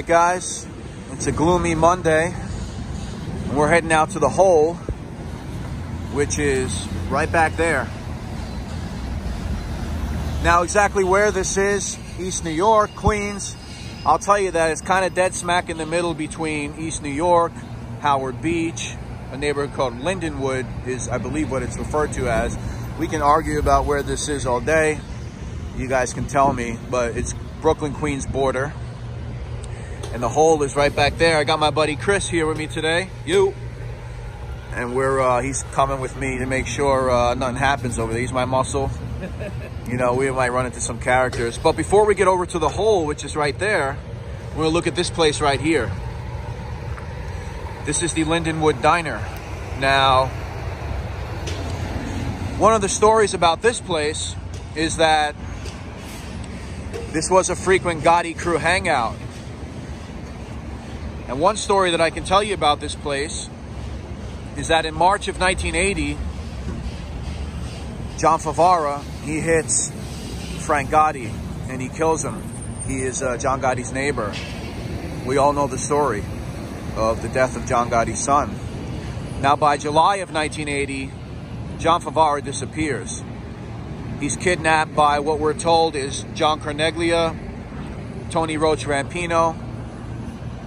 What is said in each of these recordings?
Right, guys, it's a gloomy Monday. We're heading out to the hole, which is right back there. Now, exactly where this is, East New York, Queens, I'll tell you that it's kind of dead smack in the middle between East New York, Howard Beach, a neighborhood called Lindenwood is, I believe, what it's referred to as. We can argue about where this is all day. You guys can tell me, but it's Brooklyn, Queens border. And the hole is right back there. I got my buddy Chris here with me today. You. And we're uh, he's coming with me to make sure uh, nothing happens over there. He's my muscle. you know, we might run into some characters. But before we get over to the hole, which is right there, we're gonna look at this place right here. This is the Lindenwood Diner. Now, one of the stories about this place is that this was a frequent Gotti crew hangout. And one story that I can tell you about this place is that in March of 1980, John Favara, he hits Frank Gotti and he kills him. He is uh, John Gotti's neighbor. We all know the story of the death of John Gotti's son. Now, by July of 1980, John Favara disappears. He's kidnapped by what we're told is John Carneglia, Tony Roach Rampino,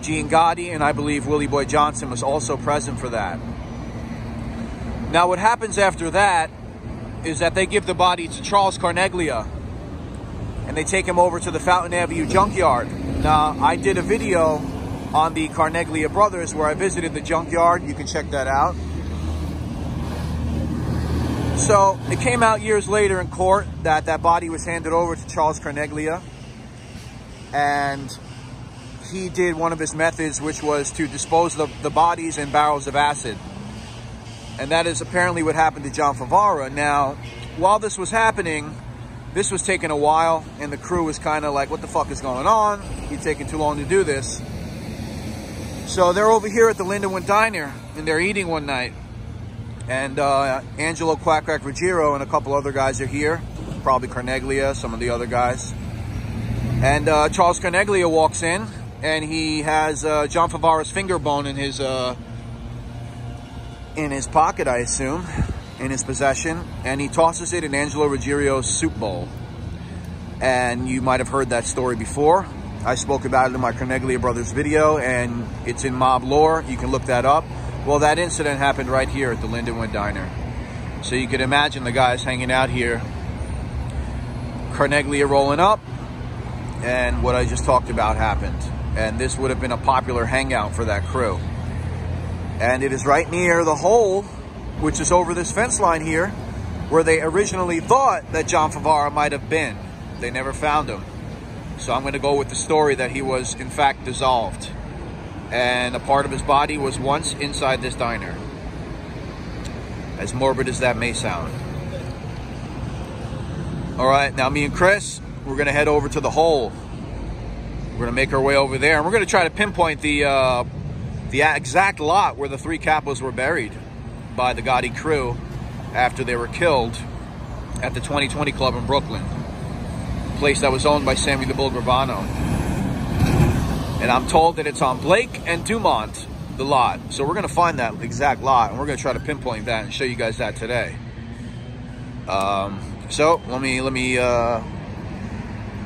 Gene Gotti, and I believe Willie Boy Johnson was also present for that. Now, what happens after that is that they give the body to Charles Carneglia and they take him over to the Fountain Avenue junkyard. Now, I did a video on the Carneglia brothers where I visited the junkyard. You can check that out. So it came out years later in court that that body was handed over to Charles Carneglia. And he did one of his methods, which was to dispose of the bodies in barrels of acid. And that is apparently what happened to John Favara. Now, while this was happening, this was taking a while, and the crew was kind of like, what the fuck is going on? He's taking too long to do this. So they're over here at the Lindenwood Diner, and they're eating one night. And uh, Angelo Quack Quack Ruggiero and a couple other guys are here. Probably Carneglia, some of the other guys. And uh, Charles Carneglia walks in, and he has uh, John Favara's finger bone in his uh, in his pocket, I assume, in his possession, and he tosses it in Angelo Ruggiero's soup bowl. And you might have heard that story before. I spoke about it in my Carneglia Brothers video, and it's in mob lore. You can look that up. Well, that incident happened right here at the Lindenwood Diner. So you could imagine the guys hanging out here, Carneglia rolling up, and what I just talked about happened. And this would have been a popular hangout for that crew. And it is right near the hole, which is over this fence line here, where they originally thought that John Favara might have been. They never found him. So I'm going to go with the story that he was, in fact, dissolved. And a part of his body was once inside this diner. As morbid as that may sound. All right, now me and Chris, we're going to head over to the hole. We're going to make our way over there. And we're going to try to pinpoint the, uh, the exact lot where the three capos were buried by the Gotti crew after they were killed at the 2020 Club in Brooklyn a place that was owned by Sammy the Bull Gravano. And I'm told that it's on Blake and Dumont, the lot. So we're going to find that exact lot, and we're going to try to pinpoint that and show you guys that today. Um, so let me let me uh,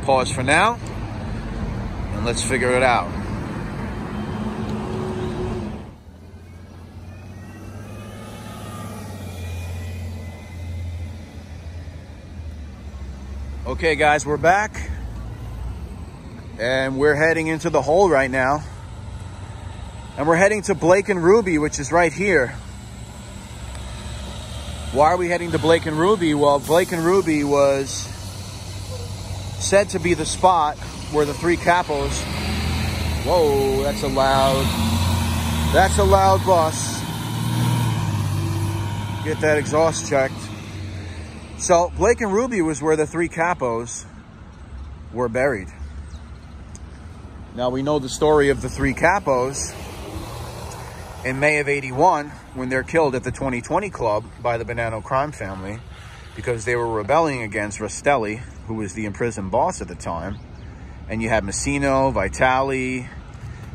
pause for now, let's figure it out. Okay, guys, we're back. And we're heading into the hole right now. And we're heading to Blake and Ruby, which is right here. Why are we heading to Blake and Ruby? Well, Blake and Ruby was said to be the spot where the three capos. Whoa, that's a loud. That's a loud bus. Get that exhaust checked. So Blake and Ruby was where the three capos were buried. Now we know the story of the three capos in May of 81 when they're killed at the 2020 Club by the Bonanno crime family because they were rebelling against Rastelli, who was the imprisoned boss at the time. And you had Massino, Vitale,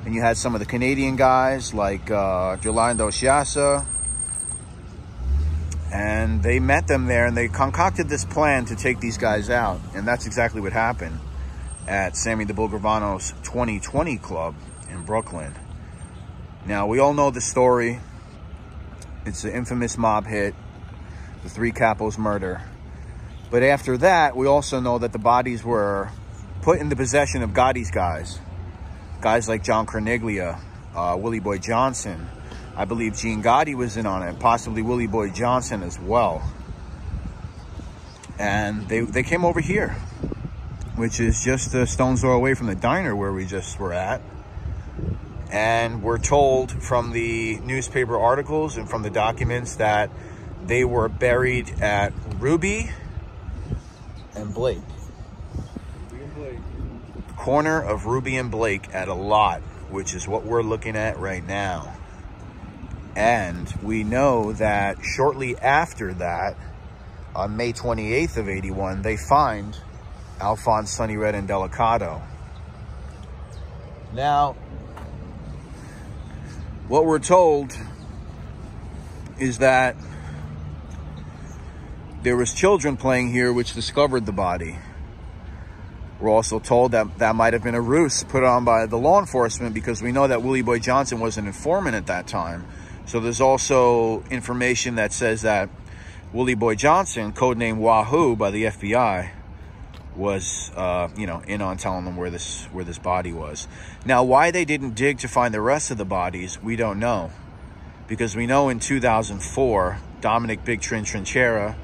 and you had some of the Canadian guys like uh, Gerlando Sciascia. And they met them there and they concocted this plan to take these guys out. And that's exactly what happened at Sammy the Bull Gravano's 2020 Club in Brooklyn. Now, we all know the story. It's the infamous mob hit, the three capos murder. But after that, we also know that the bodies were put in the possession of Gotti's guys. Guys like John Carneglia, uh, Willie Boy Johnson. I believe Gene Gotti was in on it, possibly Willie Boy Johnson as well. And they, they came over here, which is just a stone's throw away from the diner where we just were at. And we're told from the newspaper articles and from the documents that they were buried at Ruby and Blake. Corner of Ruby and Blake at a lot, which is what we're looking at right now. And we know that shortly after that, on May 28th of 81, they find Alphonse Sonny Red Indelicato. Now, what we're told is that there was children playing here which discovered the body. We're also told that that might have been a ruse put on by the law enforcement because we know that Willie Boy Johnson was an informant at that time. So there's also information that says that Willie Boy Johnson, codenamed Wahoo by the FBI, was uh, you know in on telling them where this where this body was. Now, why they didn't dig to find the rest of the bodies, we don't know, because we know in 2004 Dominick Big Trin Trinchera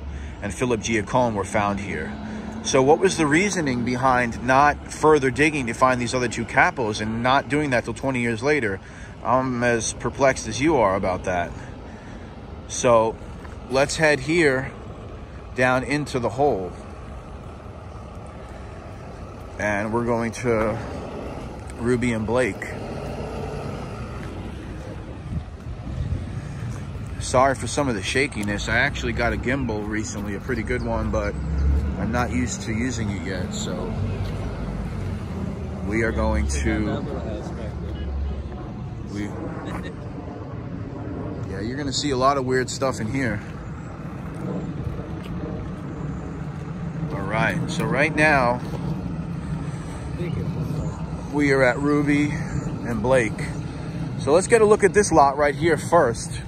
and Philip Giaccone were found here. So what was the reasoning behind not further digging to find these other two capos and not doing that till 20 years later? I'm as perplexed as you are about that. So let's head here down into the hole. And we're going to Ruby and Blake. Sorry for some of the shakiness. I actually got a gimbal recently, a pretty good one, but I'm not used to using it yet, so we are going to we Yeah, you're gonna see a lot of weird stuff in here. Alright, so right now we are at Ruby and Blake. So let's get a look at this lot right here first.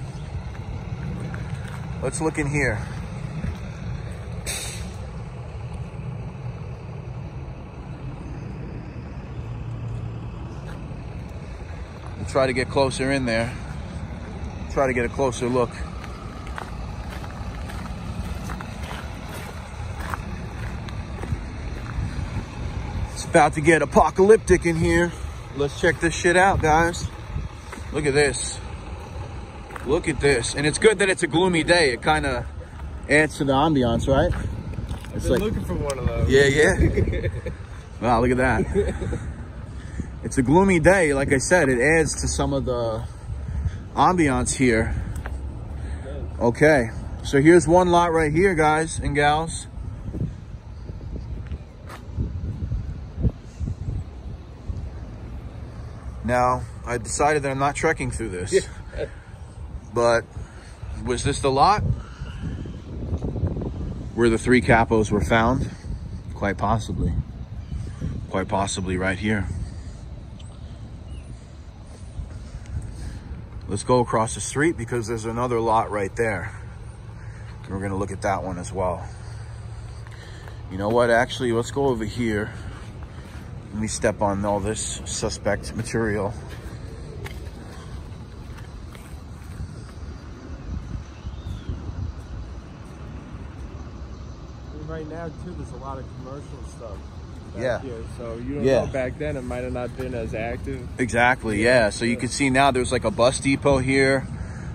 Let's look in here. Try to get closer in there. Try to get a closer look. It's about to get apocalyptic in here. Let's check this shit out, guys. Look at this. Look at this. And it's good that it's a gloomy day. It kind of adds to the ambiance, right? It's like looking for one of those. Yeah, yeah. wow, look at that. it's a gloomy day. Like I said, it adds to some of the ambiance here. Okay, so here's one lot right here, guys and gals. Now, I decided that I'm not trekking through this. Yeah. but was this the lot where the three capos were found? Quite possibly. Quite possibly right here. Let's go across the street because there's another lot right there. we're gonna look at that one as well. You know what, actually, let's go over here. Let me step on all this suspect material. Right now, too, there's a lot of commercial stuff yeah. Here. So you don't yeah. know back then it might have not been as active. Exactly, yeah. So you can see now there's like a bus depot here.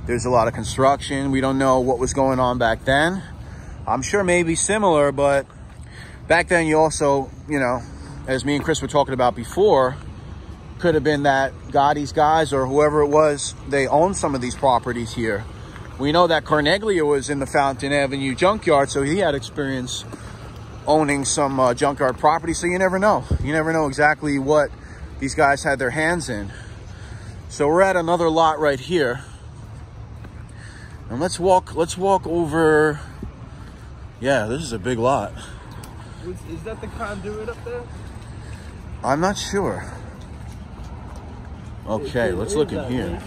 There's a lot of construction. We don't know what was going on back then. I'm sure maybe similar, but back then you also, you know, as me and Chris were talking about before, could have been that Gotti's guys or whoever it was, they owned some of these properties here. We know that Carneglia was in the Fountain Avenue junkyard, so he had experience owning some uh, junkyard property. So you never know. You never know exactly what these guys had their hands in. So we're at another lot right here. And let's walk, let's walk over. Yeah, this is a big lot. Is that the conduit up there? I'm not sure. Okay, let's look in that. here.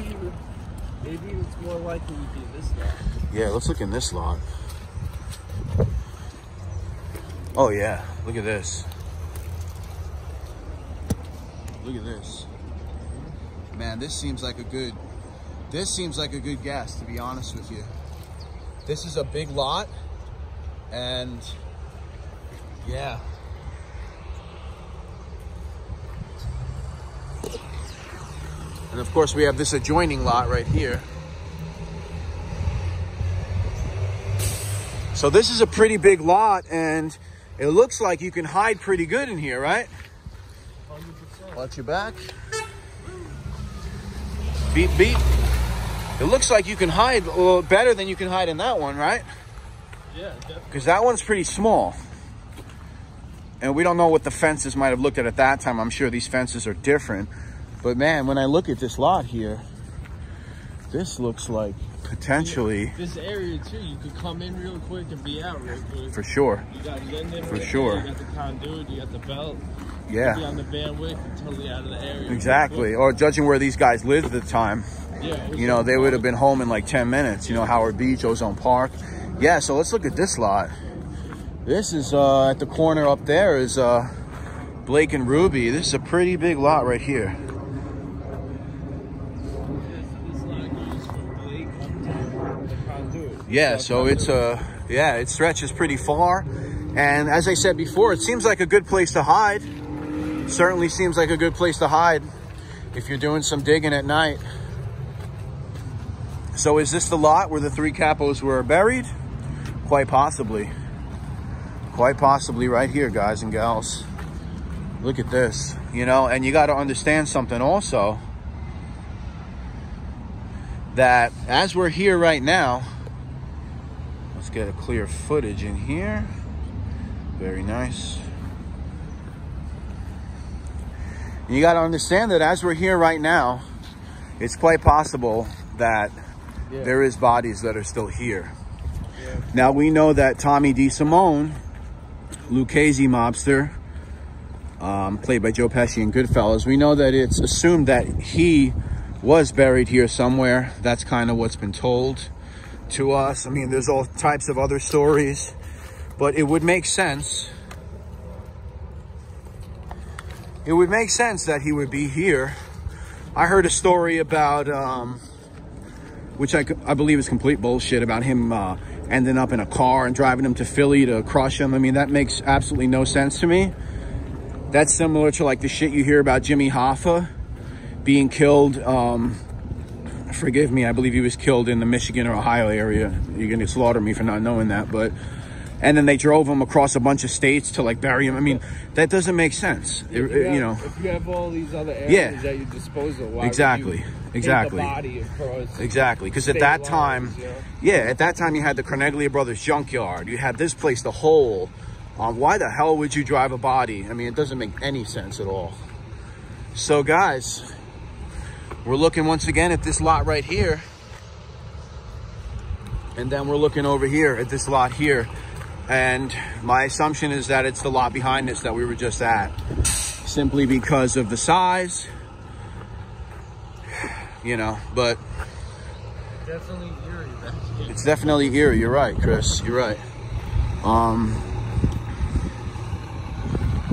Maybe, maybe it's more likely to be this lot. Yeah, let's look in this lot. Oh yeah, look at this. Look at this. Man, this seems like a good, this seems like a good guess, to be honest with you. This is a big lot, and yeah. And of course we have this adjoining lot right here. So this is a pretty big lot and it looks like you can hide pretty good in here, right? 100%. Watch your back. Beep, beep. It looks like you can hide a little better than you can hide in that one, right? Yeah, definitely. Because that one's pretty small. And we don't know what the fences might have looked at at that time. I'm sure these fences are different. But man, when I look at this lot here, this looks like potentially, This area too, you could come in real quick and be out real quick. for sure. You got Linden For sure. there, You got the conduit, you got the belt. Yeah, on the Wick, totally out of the area. exactly. Or judging where these guys lived at the time. Yeah, you know, they would have been home in like 10 minutes. You know, Howard Beach, Ozone Park. Yeah, so let's look at this lot. This is uh, at the corner up there is uh, Blake and Ruby. This is a pretty big lot right here. Yeah, so it's conduit. uh yeah, it stretches pretty far. And as I said before, it seems like a good place to hide. Certainly seems like a good place to hide if you're doing some digging at night. So is this the lot where the three capos were buried? Quite possibly. Quite possibly right here, guys and gals. Look at this, you know, and you got to understand something also that as we're here right now, Let's get a clear footage in here. Very nice. You got to understand that as we're here right now, it's quite possible that Yeah. there is bodies that are still here. Yeah. Now we know that Tommy DeSimone, Lucchese mobster, um, played by Joe Pesci in Goodfellas, we know that it's assumed that he was buried here somewhere. That's kind of what's been told to us. I mean, there's all types of other stories, but it would make sense. It would make sense that he would be here. I heard a story about, um, which I, I believe is complete bullshit, about him uh, ending up in a car and driving him to Philly to crush him. I mean, that makes absolutely no sense to me. That's similar to like the shit you hear about Jimmy Hoffa being killed. Um, forgive me, I believe he was killed in the Michigan or Ohio area. You're gonna slaughter me for not knowing that, but and then they drove him across a bunch of states to like bury him. I mean, that doesn't make sense. It- it- have- you know, if you have all these other areas Yeah. at your disposal, why Exactly. You Exactly. the body across exactly. Because at that lines, time, you know? yeah, at that time you had the Carneglia Brothers junkyard. You had this place, the hole. Um, why the hell would you drive a body? I mean, it doesn't make any sense at all. So, guys, we're looking once again at this lot right here. And then we're looking over here at this lot here. And my assumption is that it's the lot behind us that we were just at. Simply because of the size. You know, but definitely eerie. It's definitely eerie. You're right, Chris. You're right. Um,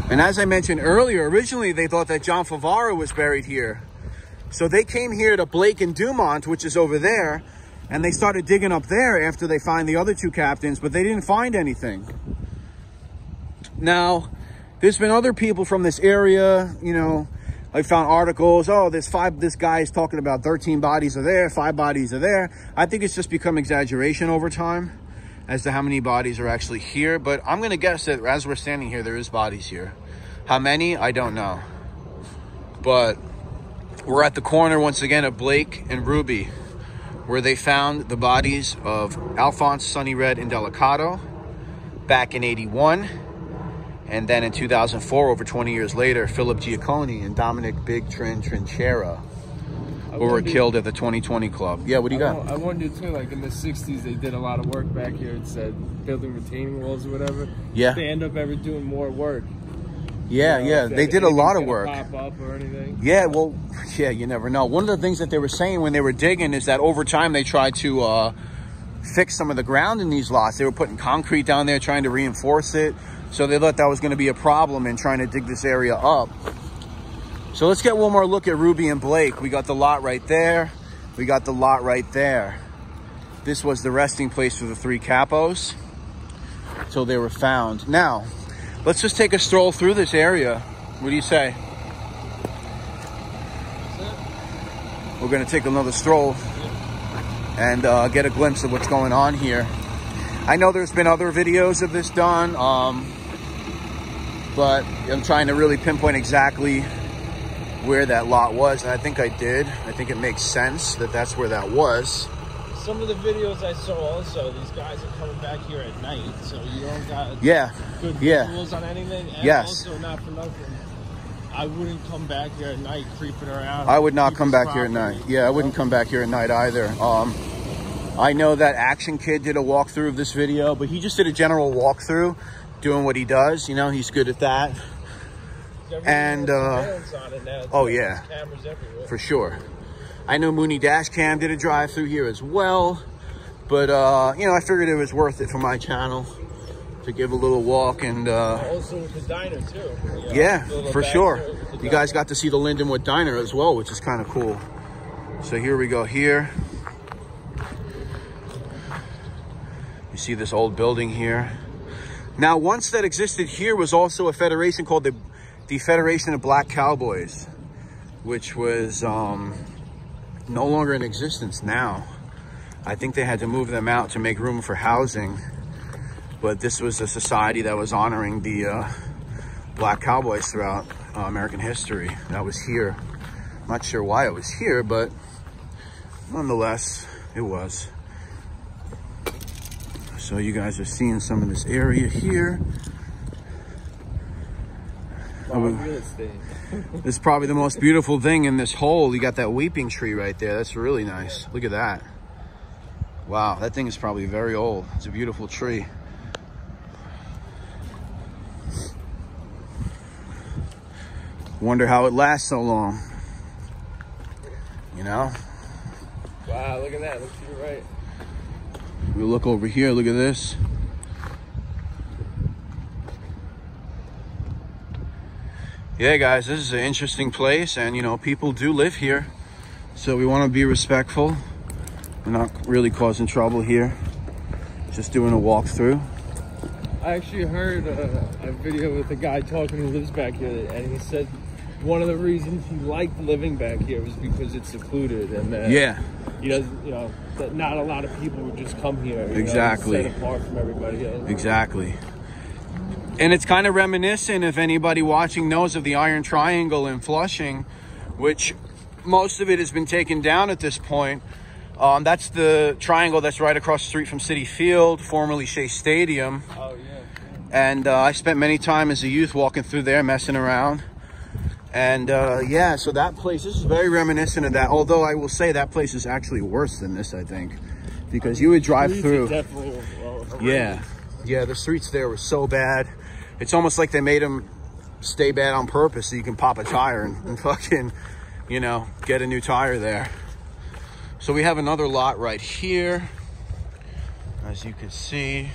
and as I mentioned earlier, originally they thought that John Favara was buried here. So they came here to Blake and Dumont, which is over there, and they started digging up there after they find the other two captains, but they didn't find anything. Now, there's been other people from this area, you know, I found articles, oh, there's five, this guy is talking about 13 bodies are there, five bodies are there. I think it's just become exaggeration over time as to how many bodies are actually here. But I'm to guess that as we're standing here, there is bodies here. How many? I don't know. But we're at the corner once again of Blake and Ruby, where they found the bodies of Alphonse, Sonny Red, Indelicato back in 81. And then in 2004, over 20 years later, Philip Giaccone and Dominick Big Trin Trinchera who were killed at the 2020 club. Yeah, what do you got? I wondered too, like in the '60s, they did a lot of work back here. It said building retaining walls or whatever. Yeah. They end up ever doing more work. Yeah, You know, yeah, they did a lot of work. Pop up or anything. Yeah, well, yeah, you never know. One of the things that they were saying when they were digging is that over time they tried to uh, fix some of the ground in these lots. They were putting concrete down there, trying to reinforce it. So they thought that was going to be a problem in trying to dig this area up. So let's get one more look at Ruby and Blake. We got the lot right there. We got the lot right there. This was the resting place for the three capos until they were found. Now, let's just take a stroll through this area. What do you say? We're gonna take another stroll and uh, get a glimpse of what's going on here. I know there's been other videos of this done, um, but I'm trying to really pinpoint exactly where that lot was, and I think I did. I think it makes sense that that's where that was. Some of the videos I saw also, these guys are coming back here at night, so you don't got Yeah, good yeah. visuals on anything. And Yes. also, not for nothing, I wouldn't come back here at night creeping around. I would not come back here at night. Yeah, I wouldn't come back here at night either. Um, I know that Action Kid did a walkthrough of this video, but he just did a general walkthrough, doing what he does. You know, he's good at that and, uh, now, oh, yeah. Cameras everywhere. for sure. I know Mooney Dashcam did a drive through here as well, but uh, you know, I figured it was worth it for my channel to give a little walk and uh, Also with the diner too. you know, yeah, for sure. there with the You guys got to see the Lindenwood Diner as well, which is kind of cool. So here we go here. You see this old building here. Now, once that existed here was also a federation called the, the Federation of Black Cowboys, which was um, no longer in existence now. I think they had to move them out to make room for housing. But this was a society that was honoring the uh, black cowboys throughout uh, American history. That was here. Not sure why it was here, but nonetheless, it was. So you guys are seeing some of this area here. Oh, wow, real estate. This is probably the most beautiful thing in this hole. You got that weeping tree right there. That's really nice. Look at that. Wow, that thing is probably very old. It's a beautiful tree. Wonder how it lasts so long. You know? Wow, look at that. Look to your right. We look over here, look at this. Yeah, guys, this is an interesting place, and you know, people do live here. So we want to be respectful. We're not really causing trouble here. Just doing a walkthrough. I actually heard uh, a video with a guy talking who lives back here, and he said one of the reasons he liked living back here was because it's secluded and that Yeah, he doesn't, you know, that not a lot of people would just come here. know, Exactly. set apart from everybody else. exactly. And it's kind of reminiscent, if anybody watching knows of the Iron Triangle in Flushing, which most of it has been taken down at this point. Um, that's the triangle that's right across the street from Citi Field, formerly Shea Stadium. Oh yeah. And uh, I spent many time as a youth walking through there, messing around. And uh, yeah, so that place this is very reminiscent of that. Although I will say that place is actually worse than this, I think, because you would drive through. Definitely. Well. Yeah, yeah, the streets there were so bad. It's almost like they made them stay bad on purpose so you can pop a tire and, and fucking, you know, get a new tire there. So we have another lot right here, as you can see.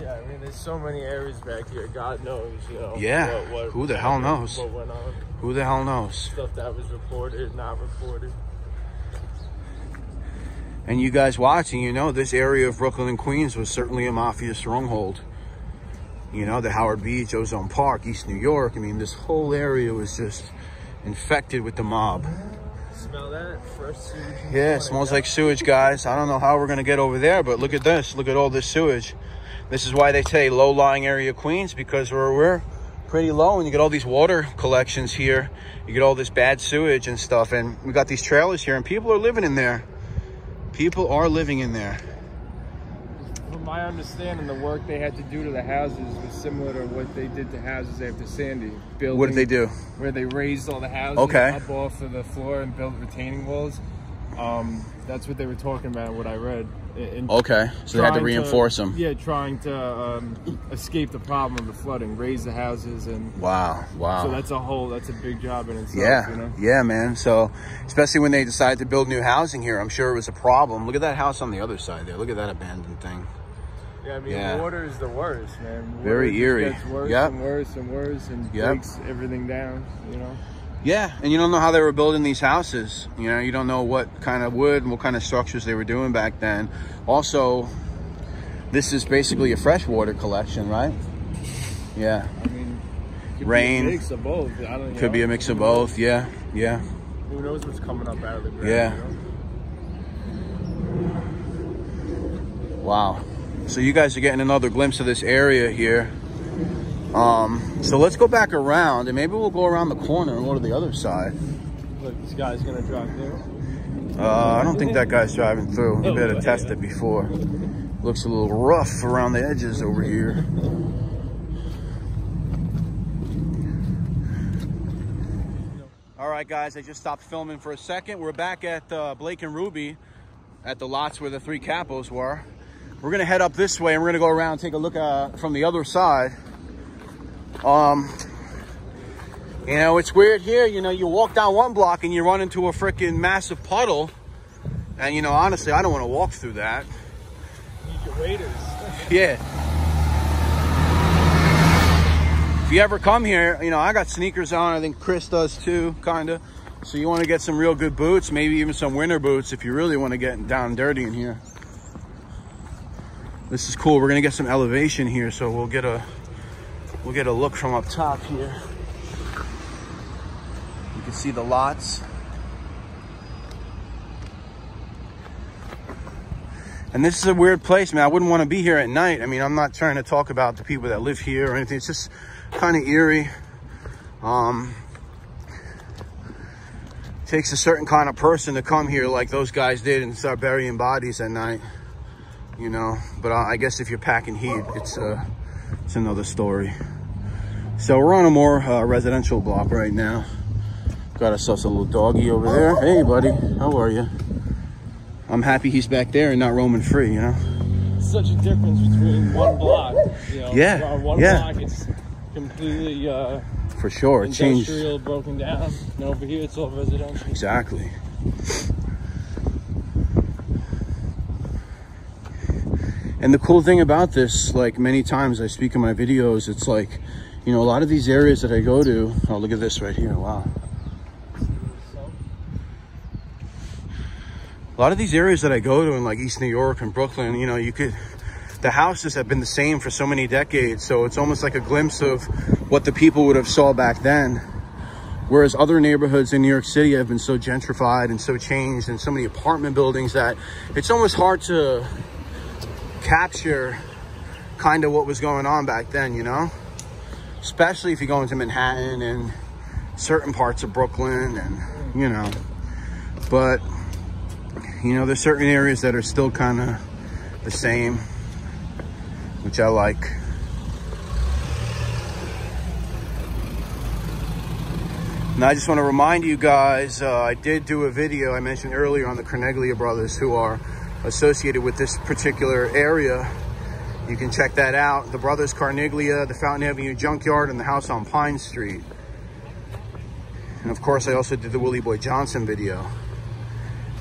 Yeah, I mean, there's so many areas back here. God knows, you know. Yeah, What, what, who the hell knows? What went on? Who the hell knows? Stuff that was reported, not reported. And you guys watching, you know, this area of Brooklyn and Queens was certainly a mafia stronghold. You know, the Howard Beach, Ozone Park, East New York. I mean, this whole area was just infected with the mob. Smell that fresh sewage. Yeah, it smells like sewage, guys. I don't know how we're gonna get over there, but look at this. Look at all this sewage. This is why they say low-lying area Queens because we're we're pretty low, and you get all these water collections here. You get all this bad sewage and stuff, and we got these trailers here, and people are living in there. People are living in there. From my understanding, the work they had to do to the houses was similar to what they did to houses after Sandy. Building, What did they do? Where they raised all the houses Okay. up off of the floor and built retaining walls. Um, that's what they were talking about. What I read. In Okay, so they had to reinforce them. Yeah, trying to um, escape the problem of the flooding, raise the houses, and Wow, wow. so that's a whole. That's a big job in itself. Yeah, You know? yeah, man. So, especially when they decided to build new housing here, I'm sure it was a problem. Look at that house on the other side there. Look at that abandoned thing. Yeah, I mean, Yeah. water is the worst, man. Water Very eerie. Gets worse Yep. and worse and worse and Yep. breaks everything down. You know. Yeah, and you don't know how they were building these houses. You know, you don't know what kind of wood and what kind of structures they were doing back then. Also, this is basically a freshwater collection, right? Yeah, I mean, could Rain. Be a mix of both. I don't. you could be a mix of both. Yeah, yeah. Who knows what's coming up out of the ground? Yeah. You know? Wow. So you guys are getting another glimpse of this area here. Um, so let's go back around and maybe we'll go around the corner and go to the other side. Look, this guy's gonna drop there. Uh, I don't think that guy's driving through. You Oh, better test it before. Looks a little rough around the edges over here. All right, guys, I just stopped filming for a second. We're back at uh, Blake and Ruby at the lots where the three capos were. We're gonna head up this way and we're gonna go around and take a look uh, from the other side. Um, you know, it's weird here. You know, you walk down one block and you run into a freaking massive puddle. And, you know, honestly, I don't want to walk through that. Need your waiters. Yeah. If you ever come here, you know, I got sneakers on. I think Chris does too, kind of. So you want to get some real good boots, maybe even some winter boots if you really want to get down dirty in here. This is cool. We're going to get some elevation here, so we'll get a we'll get a look from up top here. You can see the lots. And this is a weird place, man. I wouldn't want to be here at night. I mean, I'm not trying to talk about the people that live here or anything. It's just kind of eerie. Um, takes a certain kind of person to come here like those guys did and start burying bodies at night, you know. But I guess if you're packing heat, it's uh, it's another story. So we're on a more uh, residential block right now. Got ourselves a little doggy over there. Hey, buddy, how are you? I'm happy he's back there and not roaming free, you know? Such a difference between one block. You know, Yeah, one yeah. block, it's completely uh, For sure. It changed. industrial, broken down. And over here, it's all residential. Exactly. And the cool thing about this, like many times I speak in my videos, it's like, you know, a lot of these areas that I go to, oh, look at this right here. Wow. A lot of these areas that I go to in like East New York and Brooklyn, you know, you could, the houses have been the same for so many decades. So it's almost like a glimpse of what the people would have saw back then. Whereas other neighborhoods in New York City have been so gentrified and so changed and so many apartment buildings that it's almost hard to capture kind of what was going on back then, you know? Especially if you go into Manhattan and certain parts of Brooklyn and, you know, but, you know, there's certain areas that are still kind of the same, which I like. And I just want to remind you guys, uh, I did do a video I mentioned earlier on the Carneglia brothers who are associated with this particular area. You can check that out. The Brothers Carneglia, the Fountain Avenue Junkyard, and the house on Pine Street. And of course, I also did the Willie Boy Johnson video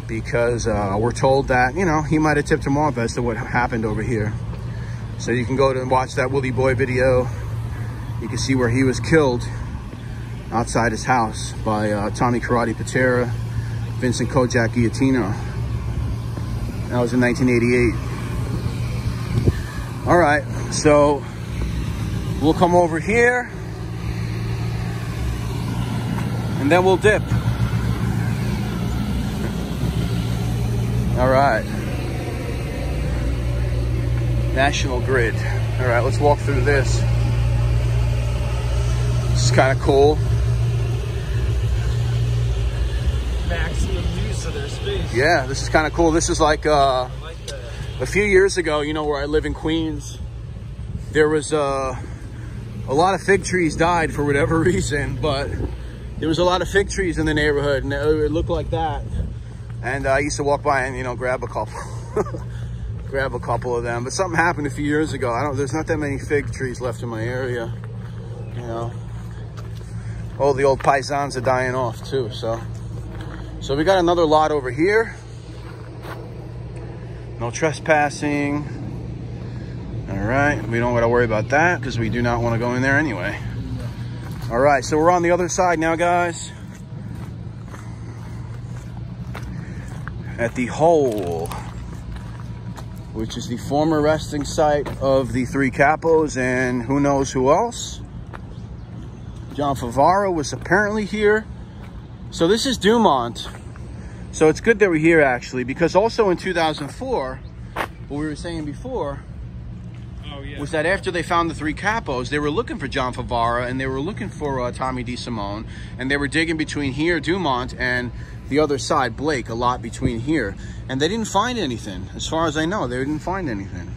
because uh, we're told that, you know, he might have tipped him off as to what happened over here. So you can go to and watch that Willie Boy video. You can see where he was killed outside his house by uh, Tommy Karate Pitera, Vincent Kojak Guillotino. That was in 1988. All right, so we'll come over here and then we'll dip. All right. National Grid. All right, let's walk through this. This is kind of cool. Maximum use of their space. Yeah, this is kind of cool. This is like uh, like a few years ago, you know, where I live in Queens, there was uh, a lot of fig trees died for whatever reason, but there was a lot of fig trees in the neighborhood and it looked like that. And I used to walk by and, you know, grab a couple, grab a couple of them. But something happened a few years ago. I don't, there's not that many fig trees left in my area, you know. All the old paisans are dying off too, so. So we got another lot over here. No trespassing. All right, we don't gotta worry about that because we do not wanna go in there anyway. All right, so we're on the other side now, guys. At the hole, which is the former resting site of the three capos and who knows who else. John Favara was apparently here. So this is Dumont. So it's good that we're here actually, because also in 2004, what we were saying before, Oh yeah. was that after they found the three capos, they were looking for John Favara and they were looking for uh, Tommy DeSimone, and they were digging between here, Dumont, and the other side, Blake, a lot between here, and they didn't find anything. As far as I know, they didn't find anything.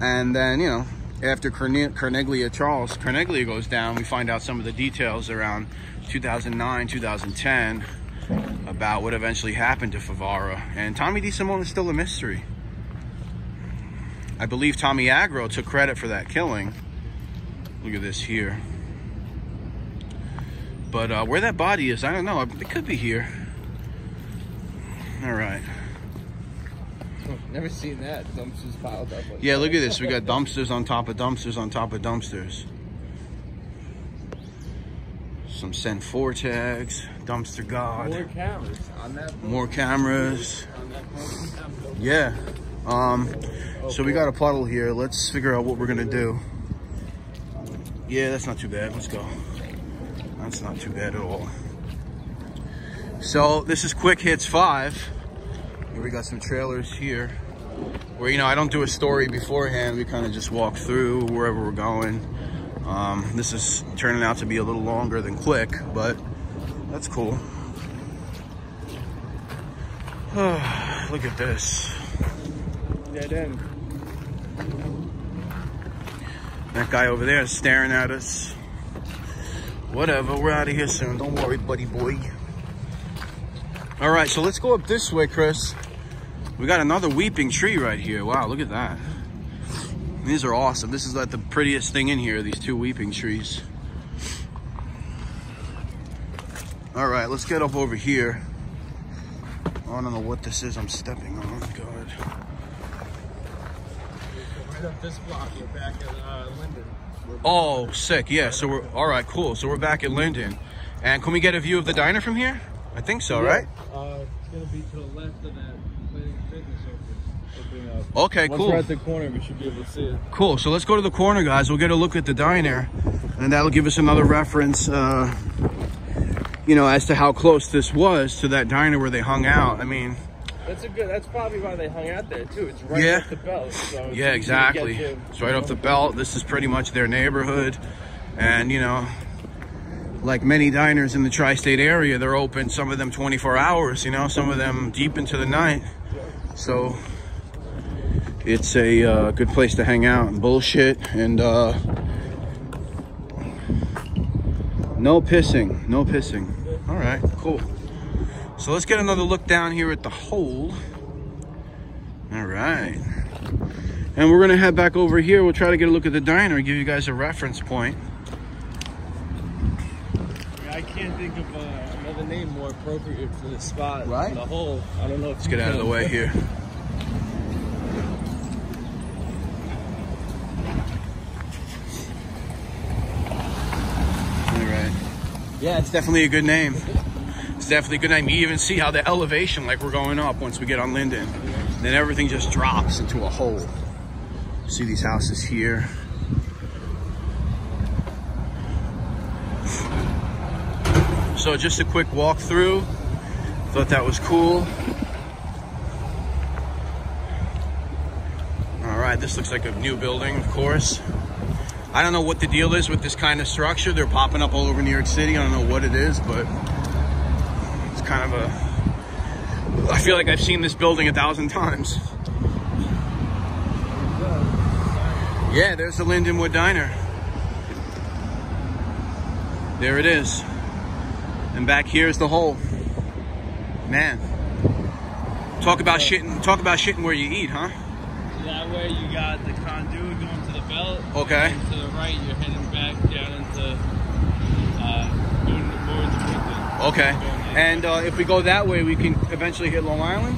And then, you know, after Carne- Carneglia Charles Carneglia goes down, we find out some of the details around 2009, 2010 about what eventually happened to Favara. And Tommy DeSimone is still a mystery. I believe Tommy Agro took credit for that killing. Look at this here. But uh, where that body is, I don't know. It could be here. All right. Never seen that. Dumpsters piled up. Like Yeah, that. look at this. We got dumpsters on top of dumpsters on top of dumpsters. Some Send 4 tags, dumpster god, More cameras on that. more cameras. On that building. Yeah. Um, so we got a puddle here. Let's figure out what we're gonna do. Yeah, that's not too bad. Let's go. That's not too bad at all. So this is Quick Hits 5. Here we got some trailers here. Where, you know, I don't do a story beforehand. We kind of just walk through wherever we're going. Um, this is turning out to be a little longer than Quick, but that's cool. Look at this. Dead end. That guy over there is staring at us. Whatever, we're out of here soon. Don't worry, buddy boy. All right, so let's go up this way, Chris. We got another weeping tree right here. Wow, look at that. These are awesome. This is like the prettiest thing in here, these two weeping trees. All right, let's get up over here. I don't know what this is I'm stepping on. God. Right up this block, we're back at uh, Linden. Oh, sick. Yeah, so we're all right, cool. So we're back at Linden. And can we get a view of the diner from here? I think so, right? Uh, it's gonna be to the left of that Planet Fitness open, opening up. Okay, Once cool. we're at the corner, we should be able to see it. Cool. So let's go to the corner, guys. We'll get a look at the diner, and that'll give us another reference, uh, you know, as to how close this was to that diner where they hung out. I mean, That's a good. That's probably why they hung out there too. It's right Yeah. off the belt. So yeah, exactly. to. It's right off the belt. This is pretty much their neighborhood, and you know, like many diners in the tri-state area, they're open. Some of them 24 hours. You know, some of them deep into the night. So it's a uh, good place to hang out and bullshit and uh, no pissing, no pissing. All right, cool. So let's get another look down here at the hole. All right. And we're gonna head back over here. We'll try to get a look at the diner, give you guys a reference point. I can't think of uh, another name more appropriate for this spot. Right? The hole. I don't know. If Let's get out of the way here. All right. Yeah, it's definitely a good name. It's definitely a good name. You even see how the elevation, like we're going up once we get on Linden. Then everything just drops into a hole. See these houses here. So just a quick walk through. Thought that was cool. All right, this looks like a new building, of course. I don't know what the deal is with this kind of structure. They're popping up all over New York City. I don't know what it is, but it's kind of a. I feel like I've seen this building a thousand times. Yeah, there's the Lindenwood Diner. There it is. And back here's the hole. Man. Talk about shitting talk about shitting where you eat, huh? That way you got the conduit going to the belt. Okay. And to the right, you're heading back down into uh, going to more Brooklyn. Okay. And uh, if we go that way, we can eventually hit Long Island,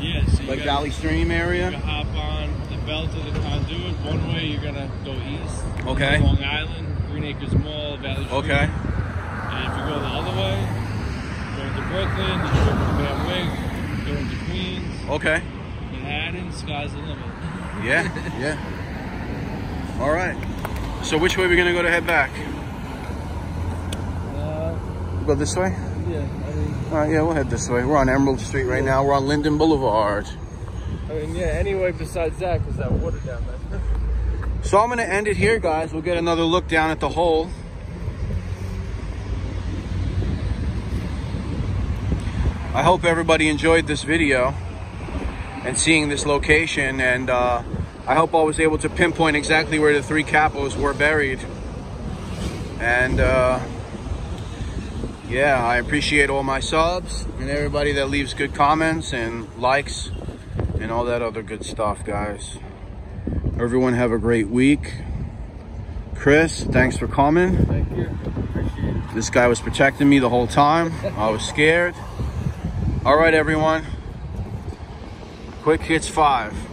yeah, so like gotta- Valley Stream area. You hop on the belt of the conduit. One way you're gonna go east. Okay. Long Island, Green Acres Mall, Valley Stream. Okay. And if you go the other way, going to Brooklyn, you go to Van Wyck, going to Queens, Okay. Manhattan, sky's the limit. Yeah. Yeah. All right. So which way are we gonna go to head back? Uh, Go this way. yeah, I mean, All right. Yeah, we'll head this way. We're on Emerald Street right now. We're on Linden Boulevard. I mean, yeah. Anyway, besides that, because that water down there. So I'm gonna end it here, guys. We'll get another look down at the hole. I hope everybody enjoyed this video and seeing this location and uh, I hope I was able to pinpoint exactly where the three capos were buried. And uh, yeah, I appreciate all my subs and everybody that leaves good comments and likes and all that other good stuff, guys. Everyone have a great week. Chris, thanks for coming. Thank you. Appreciate it. This guy was protecting me the whole time. I was scared. All right, everyone. Quick hits five.